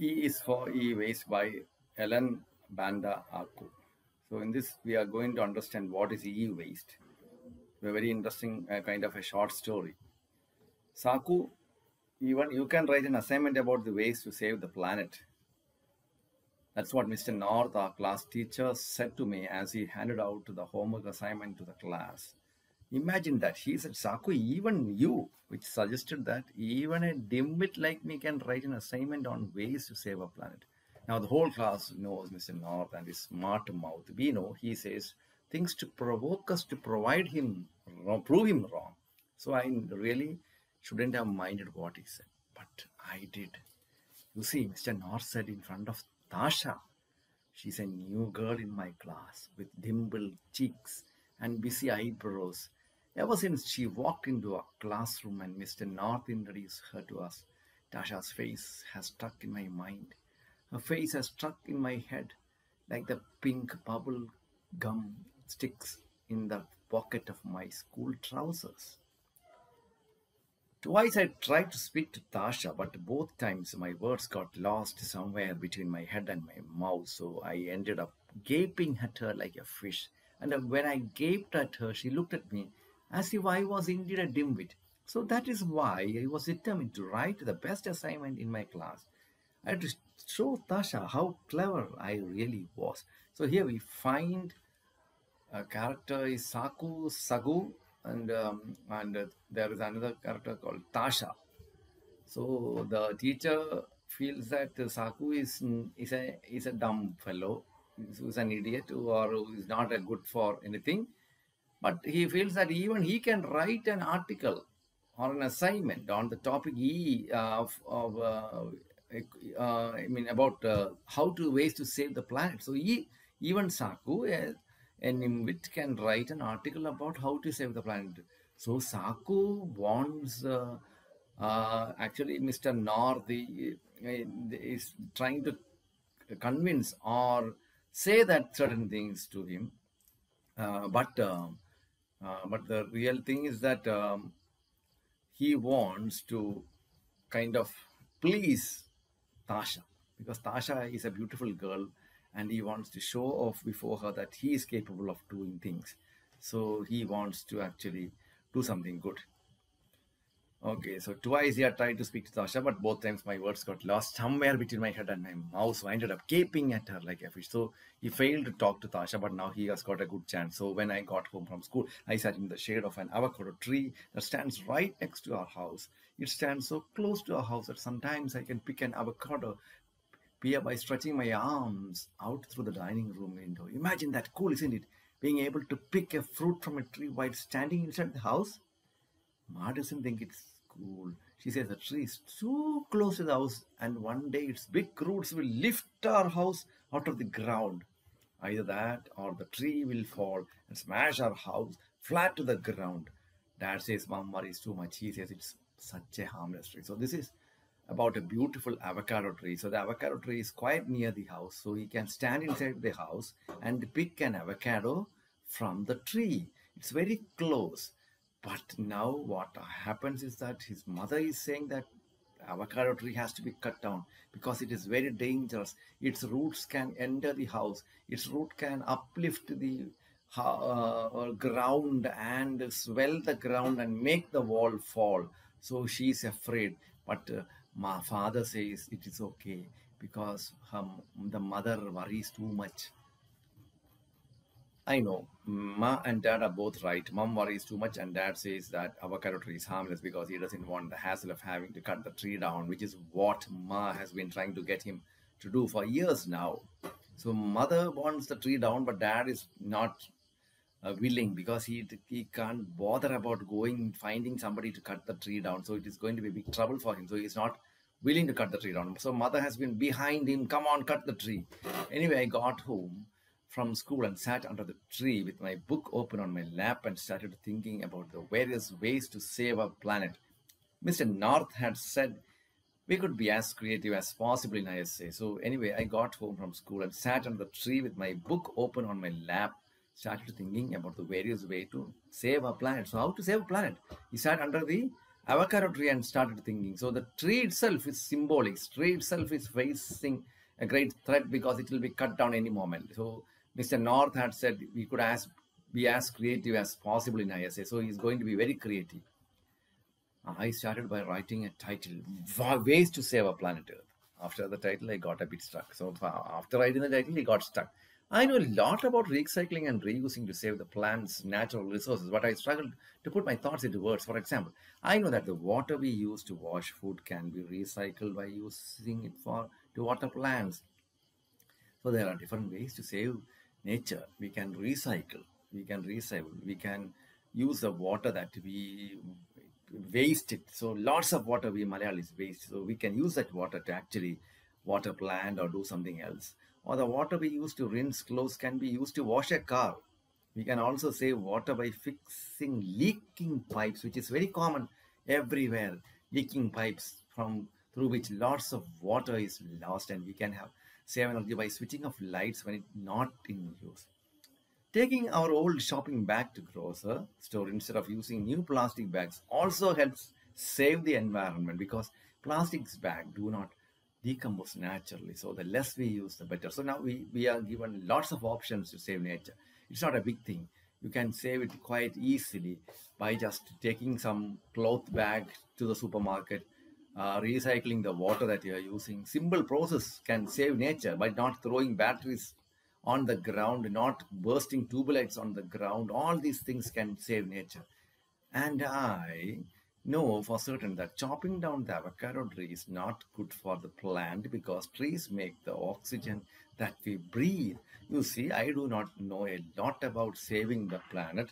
E is for e-waste by Ellen Banda Aku. So in this, we are going to understand what is e-waste. A very interesting uh, kind of a short story. Saku, even you can write an assignment about the ways to save the planet. That's what Mr. North, our class teacher, said to me as he handed out the homework assignment to the class. Imagine that. He said, Saku, even you, which suggested that even a dimwit like me can write an assignment on ways to save our planet. Now, the whole class knows Mr. North and his smart mouth. We know he says things to provoke us to provide him, prove him wrong. So I really shouldn't have minded what he said, but I did. You see, Mr. North said in front of Tasha, she's a new girl in my class with dimpled cheeks and busy eyebrows. Ever since she walked into our classroom and Mr. North introduced her to us, Tasha's face has stuck in my mind. Her face has stuck in my head like the pink bubble gum sticks in the pocket of my school trousers. Twice I tried to speak to Tasha, but both times my words got lost somewhere between my head and my mouth, so I ended up gaping at her like a fish. And when I gaped at her, she looked at me as if I was indeed a dimwit. So that is why I was determined to write the best assignment in my class. I had to show Tasha how clever I really was. So here we find a character is Saku Sagu, and um, and uh, there is another character called Tasha. So the teacher feels that uh, Saku is is a is a dumb fellow, who's an idiot or who is not a good for anything, but he feels that even he can write an article or an assignment on the topic E uh, of, of uh, uh, I mean about uh, how to ways to save the planet. So he, even Saku, uh, an Nimwit can write an article about how to save the planet. So Saku wants uh, actually Mr. North the, is trying to convince or say that certain things to him, but um, uh, but the real thing is that um, he wants to kind of please Tasha because Tasha is a beautiful girl and he wants to show off before her that he is capable of doing things. So he wants to actually do something good. Okay, so twice he had tried to speak to Tasha, but both times my words got lost somewhere between my head and my mouth. So I ended up gaping at her like a fish. So he failed to talk to Tasha, but now he has got a good chance. So when I got home from school, I sat in the shade of an avocado tree that stands right next to our house. It stands so close to our house that sometimes I can pick an avocado by stretching my arms out through the dining room window. Imagine that cool, isn't it? Being able to pick a fruit from a tree while standing inside the house. Ma doesn't think it's cool. She says the tree is too close to the house, and one day its big roots will lift our house out of the ground. Either that or the tree will fall and smash our house flat to the ground. Dad says mom worries too much. He says it's such a harmless tree. So this is about a beautiful avocado tree. So the avocado tree is quite near the house. So he can stand inside the house and pick an avocado from the tree. It's very close. But now what happens is that his mother is saying that avocado tree has to be cut down because it is very dangerous. Its roots can enter the house. Its root can uplift the uh, ground and swell the ground and make the wall fall. So she is afraid. But uh, my father says it is okay because the mother worries too much. I know, ma and dad are both right. Mom worries too much, and dad says that avocado tree is harmless because he doesn't want the hassle of having to cut the tree down, which is what ma has been trying to get him to do for years now. So mother wants the tree down, but dad is not uh, willing because he he can't bother about going finding somebody to cut the tree down. So it is going to be big trouble for him. So he's not willing to cut the tree down. So mother has been behind him. Come on, cut the tree. Anyway, I got home from school and sat under the tree with my book open on my lap and started thinking about the various ways to save our planet. Mr. North had said we could be as creative as possible in ISA. So anyway, I got home from school and sat under the tree with my book open on my lap, started thinking about the various ways to save our planet. So how to save a planet? He sat under the avocado tree and started thinking. So the tree itself is symbolic. Tree itself is facing a great threat because it will be cut down any moment. So Mr. North had said we could ask, be as creative as possible in ISA. So he's going to be very creative. I started by writing a title, Ways to Save a Planet Earth. After the title, I got a bit stuck. So after writing the title, he got stuck. I know a lot about recycling and reusing to save the plant's natural resources, but I struggled to put my thoughts into words. For example, I know that the water we use to wash food can be recycled by using it for to water plants. So there are different ways to save nature. We can recycle, we can recycle, we can use the water that we waste it. So lots of water we Malayalis waste. So we can use that water to actually water plant or do something else. Or the water we use to rinse clothes can be used to wash a car. We can also save water by fixing leaking pipes, which is very common everywhere. Leaking pipes from through which lots of water is lost, and we can have save energy by switching off lights when it's not in use. Taking our old shopping bag to grocer store instead of using new plastic bags also helps save the environment because plastics bag do not decompose naturally. So the less we use, the better. So now we, we are given lots of options to save nature. It's not a big thing. You can save it quite easily by just taking some cloth bag to the supermarket, uh, recycling the water that you are using. Simple process can save nature by not throwing batteries on the ground, not bursting tubulites on the ground. All these things can save nature. And I know for certain that chopping down the avocado tree is not good for the plant because trees make the oxygen that we breathe. You see, I do not know a lot about saving the planet.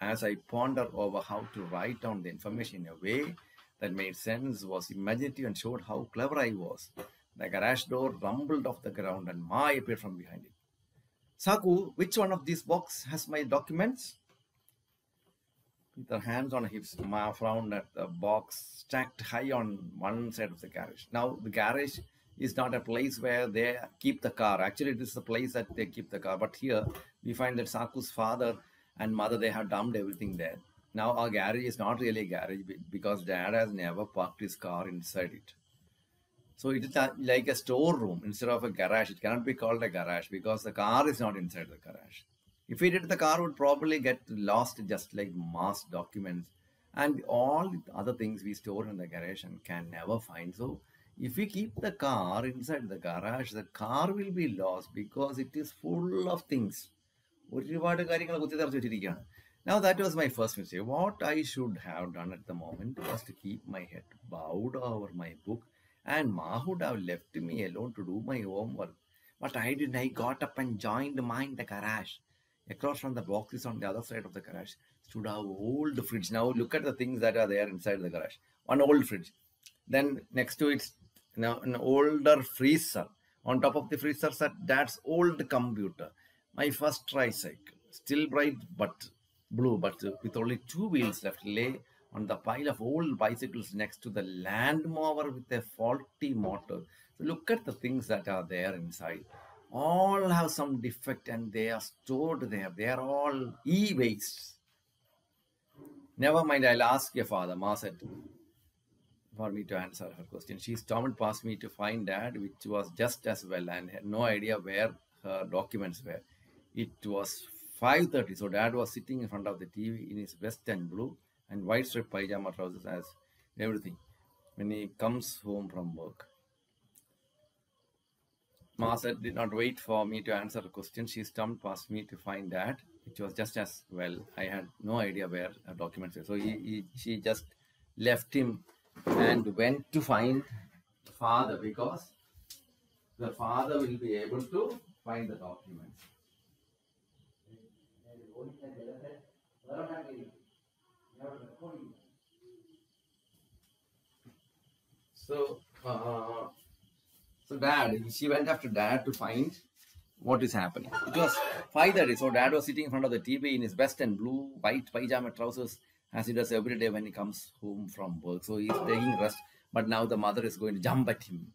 As I ponder over how to write down the information in a way that made sense, was imaginative, and showed how clever I was. The garage door rumbled off the ground and Ma appeared from behind it. Saku, which one of these boxes has my documents? With her hands on hips, Ma frowned at the box stacked high on one side of the garage. Now, the garage is not a place where they keep the car. Actually, it is the place that they keep the car. But here, we find that Saku's father and mother, they have dumped everything there. Now, our garage is not really a garage because dad has never parked his car inside it. So it is like a storeroom instead of a garage. It cannot be called a garage because the car is not inside the garage. If we did, the car would probably get lost just like mass documents and all other things we store in the garage and can never find. So if we keep the car inside the garage, the car will be lost because it is full of things. Now that was my first mistake. What I should have done at the moment was to keep my head bowed over my book and Ma would have left me alone to do my homework. But I didn't. I got up and joined Ma in the garage. Across from the boxes on the other side of the garage stood our old fridge. Now look at the things that are there inside the garage. One old fridge. Then next to it, an older freezer. On top of the freezer sat dad's old computer. My first tricycle, still bright but blue, but with only two wheels left, lay on the pile of old bicycles next to the land mower with a faulty motor. So look at the things that are there inside all have some defect and they are stored there. They are all e-waste. Never mind, I'll ask your father, Ma said, for me to answer her question. She stormed past me to find dad, which was just as well, and had no idea where her documents were. It was 5.30, so dad was sitting in front of the TV in his vest and blue and white striped pajama trousers as everything when he comes home from work. Martha did not wait for me to answer the question. She stumped past me to find dad, which was just as well. I had no idea where her documents were. So he, he, she just left him and went to find the father because the father will be able to find the documents. So, uh, so dad, she went after dad to find what is happening. It was 5.30, so dad was sitting in front of the TV in his vest and blue, white pajama trousers as he does every day when he comes home from work. So he's taking rest, but now the mother is going to jump at him.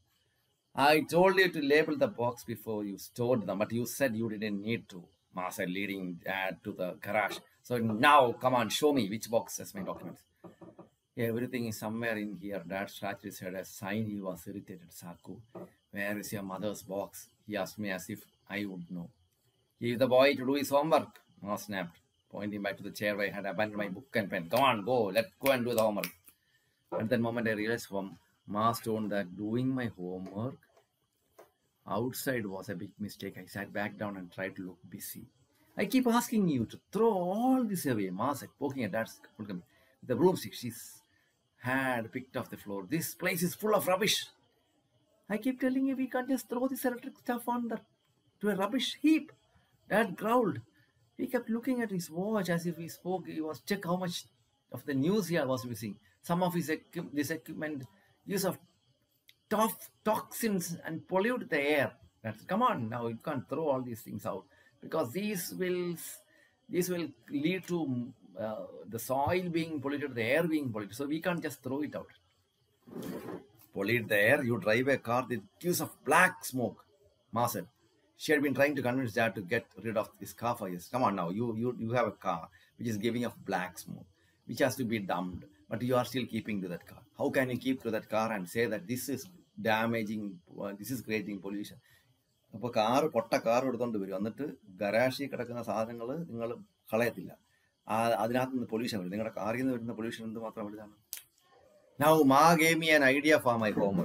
I told you to label the box before you stored them, but you said you didn't need to. Ma said, leading dad to the garage. So now, come on, show me which box has my documents. Everything is somewhere in here. Dad scratched his head. A sign he was irritated. Saku, where is your mother's box? He asked me as if I would know. Give the boy to do his homework. Ma snapped, pointing back to the chair where I had abandoned my book and pen. Come on, go. Let's go and do the homework. At that moment, I realized from Ma's tone that doing my homework outside was a big mistake. I sat back down and tried to look busy. I keep asking you to throw all this away. Ma said, poking at Dad's the broomstick she had picked off the floor. This place is full of rubbish. I keep telling you we can't just throw this electric stuff on the to a rubbish heap. Dad growled. He kept looking at his watch as if he spoke. He was check how much of the news he was missing. Some of his this equipment use of tough toxins and pollute the air. That's come on now. You can't throw all these things out because these will these will lead to uh, the soil being polluted, the air being polluted. So we can't just throw it out. Pollute the air. You drive a car that gives of black smoke. Ma said. She had been trying to convince dad to get rid of this car for years. Come on now, you you you have a car which is giving off black smoke, which has to be dumped, but you are still keeping to that car. How can you keep to that car and say that this is damaging, this is creating pollution? അപ്പോൾ car പൊട്ട car എടുത്തോണ്ട് വരും. എന്നിട്ട് ഗരാഷിൽ കിടക്കുന്ന സാധനങ്ങൾ നിങ്ങൾ കളയത്തില്ല. ആ അതിനകത്ത് നിന്ന് പൊല്യൂഷൻ വരും. നിങ്ങളുടെ കാറിൽ നിന്ന് വരുന്ന പൊല്യൂഷൻ എന്ത് മാത്രം വലുതാണ്? Now Ma gave idea for my home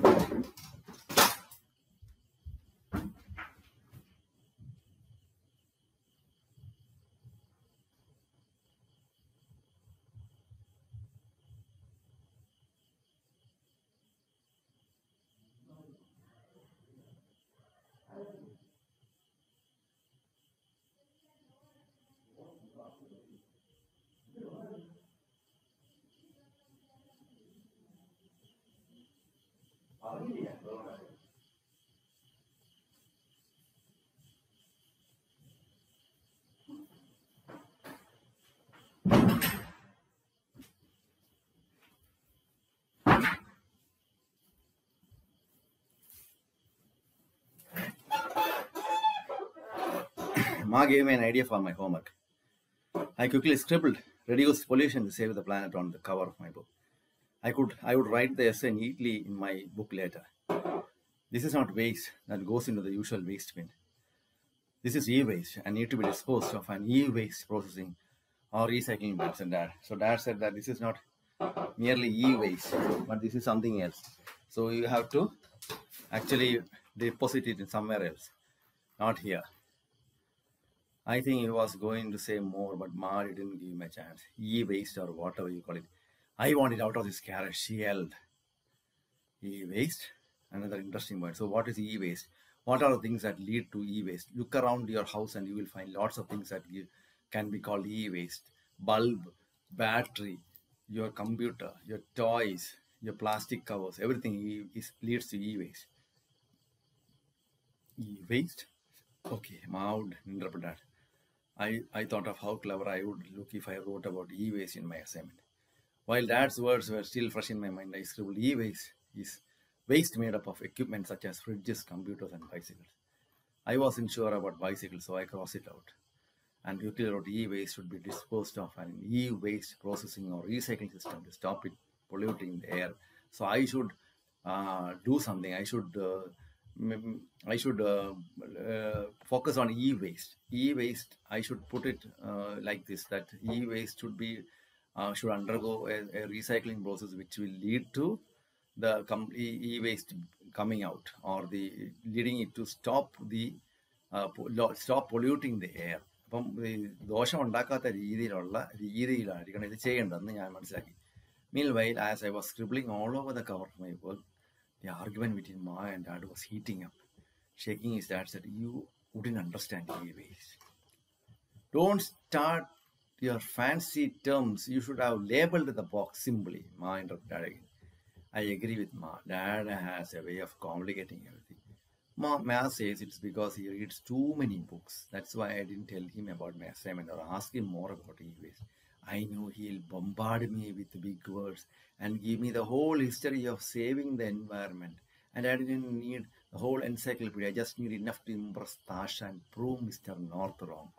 Ma gave me an idea for my homework. I quickly scribbled reduce pollution to save the planet on the cover of my book. I could I would write the essay neatly in my book later. This is not waste that goes into the usual waste bin. This is e-waste and need to be disposed of an e-waste processing or recycling bin, said dad. So dad said that this is not merely e-waste, but this is something else. So you have to actually deposit it in somewhere else, not here. I think he was going to say more, but Ma didn't give him a chance. E-waste or whatever you call it. I want it out of this carrot, she yelled. E-waste? Another interesting word. So what is e-waste? What are the things that lead to e-waste? Look around your house and you will find lots of things that give, can be called e-waste. Bulb, battery, your computer, your toys, your plastic covers, everything is, leads to e-waste. E-waste? Okay, Ma would. I, I thought of how clever I would look if I wrote about e-waste in my assignment. While dad's words were still fresh in my mind, I scribbled e-waste is waste made up of equipment such as fridges, computers, and bicycles. I wasn't sure about bicycles, so I crossed it out. And quickly wrote e-waste should be disposed of an e-waste processing or recycling system to stop it polluting the air. So I should uh, do something. I should uh, I should uh, uh, focus on e-waste. E-waste, I should put it uh, like this: that e-waste should be uh, should undergo a, a recycling process, which will lead to the e-waste coming out, or the leading it to stop the stop polluting the air. അപ്പം ഈ ദോഷം ഉണ്ടാക്കാത്ത രീതിയിലുള്ള രീതിയിലായിരിക്കണം ഇത് ചെയ്യേണ്ടതെന്ന് ഞാൻ മനസ്സിലാക്കി meanwhile as I was scribbling all over the cover of my work the argument between Ma and Dad was heating up. Shaking his dad said, You wouldn't understand e-waste. Don't start your fancy terms. You should have labeled the box simply. Ma interrupted Dad again. I agree with Ma. Dad has a way of complicating everything. Ma says it's because he reads too many books. That's why I didn't tell him about my assignment or ask him more about e-waste. I knew he'll bombard me with big words and give me the whole history of saving the environment. And I didn't need the whole encyclopedia. I just need enough to impress Tasha and prove Mr. North wrong.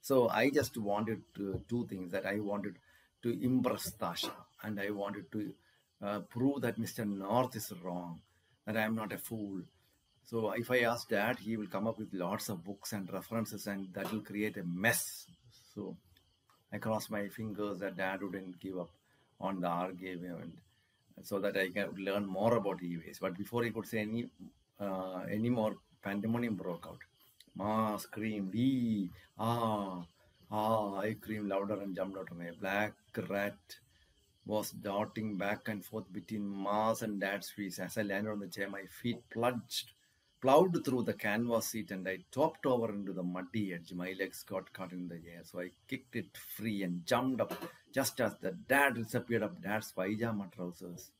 So I just wanted to, two things that I wanted to impress Tasha, and I wanted to uh, prove that Mr. North is wrong, that I am not a fool. So if I ask Dad, he will come up with lots of books and references, and that will create a mess. So I cross my fingers that Dad wouldn't give up on the argument, so that I can learn more about e-waste. But before he could say any uh, any more, pandemonium broke out. Ma screamed, "Ee, ah, ah!" I screamed louder and jumped out of my black rat was darting back and forth between Ma's and Dad's feet. As I landed on the chair, my feet plunged, plowed through the canvas seat, and I topped over into the muddy edge. My legs got caught in the air, so I kicked it free and jumped up just as the dad disappeared up Dad's pajama trousers.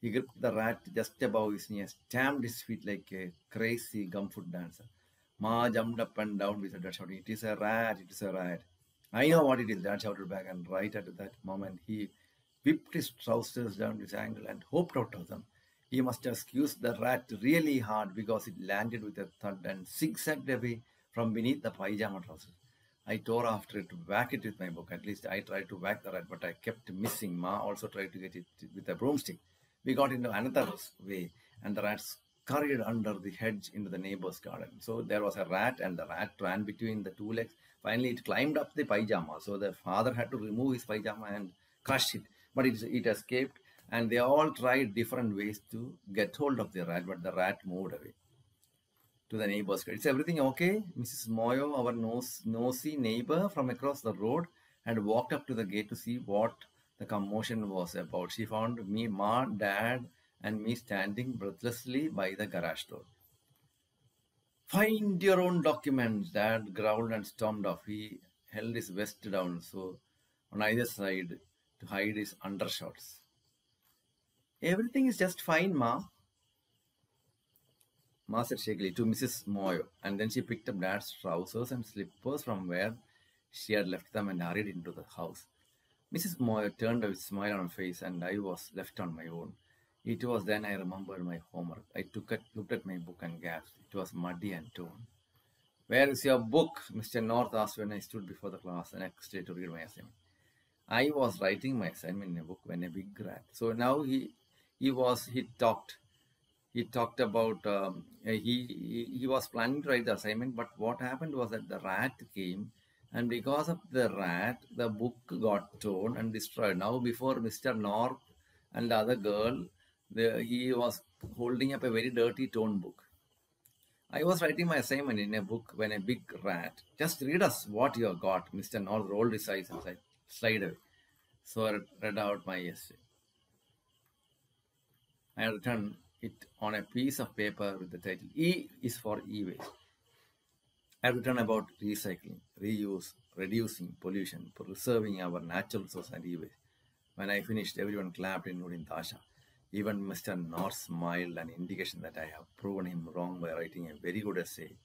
He gripped the rat just above his knee and stamped his feet like a crazy gumboot dancer. Ma jumped up and down with her shouting, It is a rat, it is a rat. I know what it is, Dad shouted back, and right at that moment he whipped his trousers down his ankle and hopped out of them. He must have squeezed the rat really hard because it landed with a thud and zigzagged away from beneath the pajama trousers. I tore after it to whack it with my book. At least I tried to whack the rat, but I kept missing. Ma also tried to get it with a broomstick. We got into another way, and the rat scurried under the hedge into the neighbor's garden. So there was a rat, and the rat ran between the two legs. Finally, it climbed up the pajama. So the father had to remove his pajama and crush it but it, it escaped and they all tried different ways to get hold of the rat but the rat moved away to the neighbor's is everything okay? Mrs moyo our nosy neighbor from across the road had walked up to the gate to see what the commotion was about. She found me ma dad and me standing breathlessly by the garage door. Find your own documents dad growled and stormed off. He held his vest down so on either side to hide his undershorts. Everything is just fine, Ma. Ma said shakily to Mrs. Moyo, and then she picked up Dad's trousers and slippers from where she had left them and hurried into the house. Mrs. Moyo turned a smile on her face, and I was left on my own. It was then I remembered my homework. I took it, looked at my book and gasped. It was muddy and torn. Where is your book? Mr. North asked when I stood before the class the next day to read my assignment. I was writing my assignment in a book when a big rat. So now he he was he talked he talked about um, he he was planning to write the assignment, but what happened was that the rat came, and because of the rat, the book got torn and destroyed. Now before Mister North and the other girl, the, he was holding up a very dirty torn book. I was writing my assignment in a book when a big rat. Just read us what you have got. Mr. North rolled his eyes and said, slide away. So I read out my essay. I written it on a piece of paper with the title E is for e-waste. I written about recycling, reuse, reducing pollution, preserving our natural resources and e-waste. When I finished, everyone clapped, including Tasha. Even Mr. North smiled, an indication that I have proven him wrong by writing a very good essay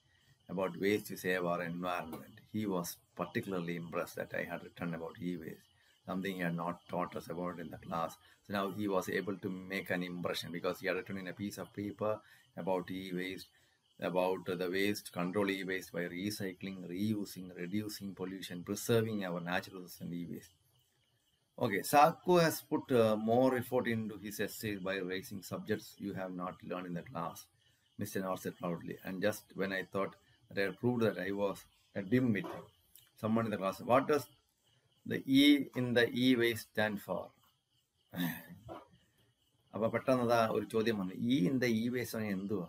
about ways to save our environment. He was particularly impressed that I had written about e-waste something he had not taught us about in the class. So now he was able to make an impression because he had written in a piece of paper about e-waste, about the waste, control e-waste by recycling, reusing, reducing pollution, preserving our natural and e-waste. Okay, Saku has put uh, more effort into his essay by raising subjects you have not learned in the class, Mr. North said proudly. And just when I thought that I proved that I was a dim someone in the class, what does the E in the E way stand for? അപ്പോൾ പെട്ടെന്ന് ഒരു ചോദ്യം വന്നു E in the E waste എന്തുവാ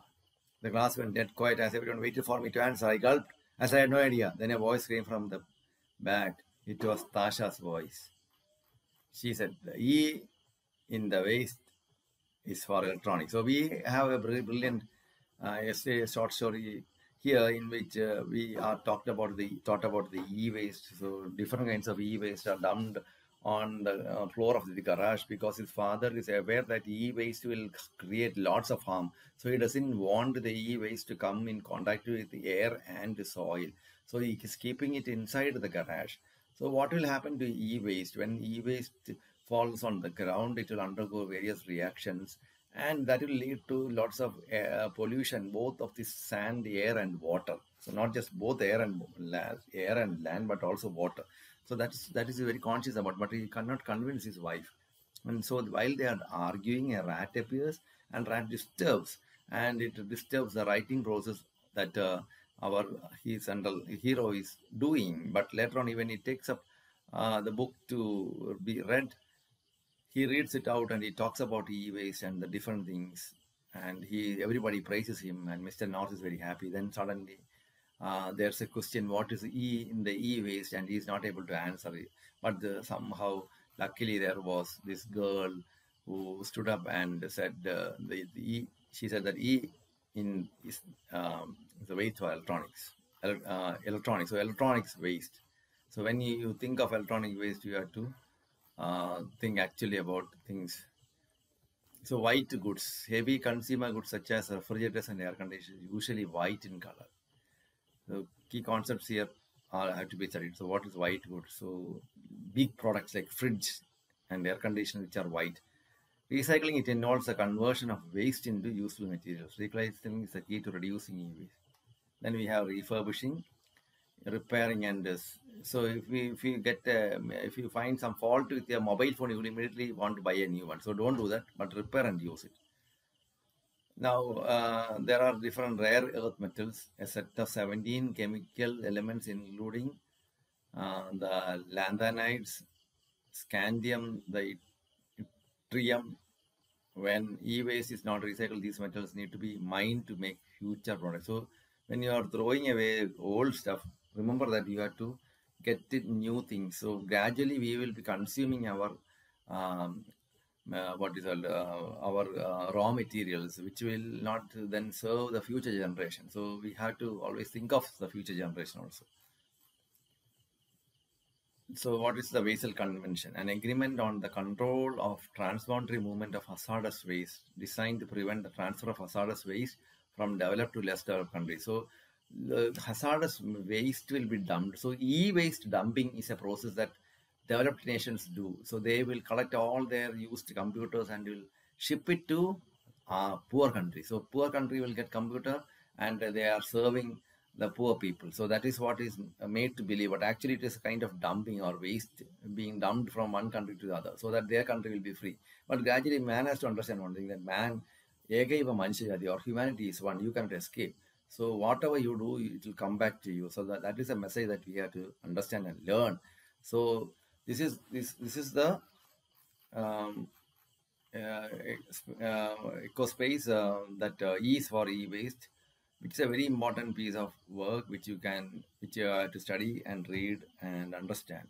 The class went dead quiet as everyone waited for me to answer. I gulped as I had no idea. Then a voice came from the back. It was Tasha's voice. She said, The E in the waste is for electronics. So we have a brilliant uh, essay, short story here in which uh, we are talked about the thought about the e-waste. So different kinds of e-waste are dumped on the uh, floor of the garage because his father is aware that e-waste will create lots of harm. So he doesn't want the e-waste to come in contact with the air and the soil. So he is keeping it inside the garage. So what will happen to e-waste when e-waste falls on the ground? It will undergo various reactions and that will lead to lots of uh, pollution both of the sand air and water so not just both air and land, air and land but also water So that's that is very conscious about, but he cannot convince his wife. And so while they are arguing, a rat appears and rat disturbs, and it disturbs the writing process that uh, our his under hero is doing. But later on, even he takes up uh, the book to be read, he reads it out and he talks about e-waste and the different things. And he everybody praises him, and Mr. North is very happy. Then suddenly, uh, there's a question: What is e in the e-waste? And he's not able to answer it. But the, somehow, luckily, there was this girl who stood up and said, uh, the, the e, she said that e in is um, the waste for electronics, uh, electronics. So electronics waste. So when you think of electronic waste, you have to uh, think actually about things. So white goods, heavy consumer goods such as refrigerators and air conditioners, usually white in color. The key concepts here are have to be studied. So what is white goods? So big products like fridge and air conditioners which are white. Recycling it involves the conversion of waste into useful materials. Recycling is the key to reducing e-waste. Then we have refurbishing, repairing, and uh, so if we if you get uh, if you find some fault with your mobile phone, you will immediately want to buy a new one. So don't do that, but repair and use it. Now uh, there are different rare earth metals, a set of 17 chemical elements, including uh, the lanthanides, scandium, the yttrium. When e-waste is not recycled, these metals need to be mined to make future products. So when you are throwing away old stuff, remember that you have to get it new things. So gradually we will be consuming our um, uh, what is called, uh, our uh, raw materials, which will not then serve the future generation. So we have to always think of the future generation also. So what is the Basel Convention? An agreement on the control of transboundary movement of hazardous waste designed to prevent the transfer of hazardous waste from developed to less developed countries. So the hazardous waste will be dumped. So e-waste dumping is a process that developed nations do. So they will collect all their used computers and will ship it to uh, poor countries. So poor country will get computer and they are serving the poor people. So that is what is made to believe. But actually it is a kind of dumping or waste being dumped from one country to the other so that their country will be free. But gradually man has to understand one thing that man, Ekaiva Manishajati or humanity is one. You cannot escape. So whatever you do, it will come back to you. So that, that is a message that we have to understand and learn. So this is this this is the um, uh, uh, ecospace uh, that uh, E is for e-waste. It's a very important piece of work which you can which you have to study and read and understand.